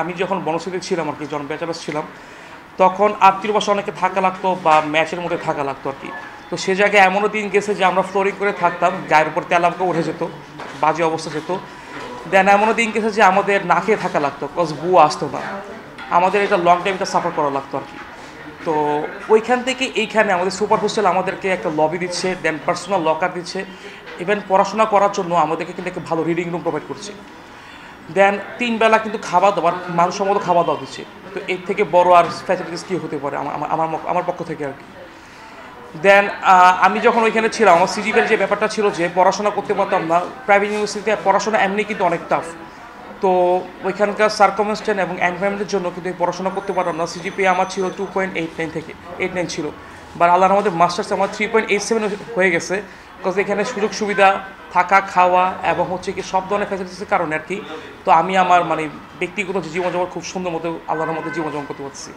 আমি যখন বনশ্রীতে ছিলাম আর কি, যখন ব্যাচেলার্স ছিলাম, তখন আত্মীয় বাসা অনেকে থাকা লাগতো বা ম্যাচের মধ্যে থাকা লাগতো আর কি। তো সে জায়গায় এমনও দিন গেছে যে আমরা ফ্লোরিং করে থাকতাম, গায়ের উপর তেলামকা উঠে যেত, বাজে অবস্থা যেত। দেন এমনও দিন গেছে যে আমাদের না খেয়ে থাকা লাগতো কজ বুয়া আসতো না। আমাদের এটা লং টাইমটা সাফার করা লাগতো আর কি। তো ওইখান থেকে এইখানে আমাদের সুপার হোস্টেল আমাদেরকে একটা লবি দিচ্ছে দেন পার্সোনাল লকার দিচ্ছে। ইভেন পড়াশোনা করার জন্য আমাদেরকে কিন্তু একটা ভালো রিডিং রুম প্রোভাইড করছে। দেন তিন বেলা কিন্তু খাওয়া দাওয়ার মানসম্মত খাওয়া দাওয়া দিচ্ছে। তো এর থেকে বড় আর ফ্যাসিলিটিস কী হতে পারে? আমার, আমার- আমার পক্ষ থেকে আর কি। দেন আমি যখন ওইখানে ছিলাম, আমার সিজিপের যে ব্যাপারটা ছিল যে পড়াশোনা করতে পারতাম না প্রাইভেট ইউনিভার্সিটিতে পড়াশোনা এমনি কিন্তু অনেক টাফ তো ওইখানকার সার্কমস্টেন্ট এবং এনভায়রনমেন্টের জন্য কিন্তু পড়াশোনা করতে পারলাম না। সিজিপি আমার ছিল টু পয়েন্ট এইট নাইন থেকে এইট নাইন ছিল। বা আল্লাহর আমাদের মাস্টার্স আমার থ্রি পয়েন্ট এইট সেভেন হয়ে গেছে বিকজ এখানে সুযোগ সুবিধা থাকা, খাওয়া এবং হচ্ছে কি সব ধরনের ফ্যাসিলিটিসের কারণে আর কি। তো আমি আমার মানে ব্যক্তিগত জীবনযাপন খুব সুন্দর মতো, আল্লাহর মতো জীবনযাপন করতে পারছি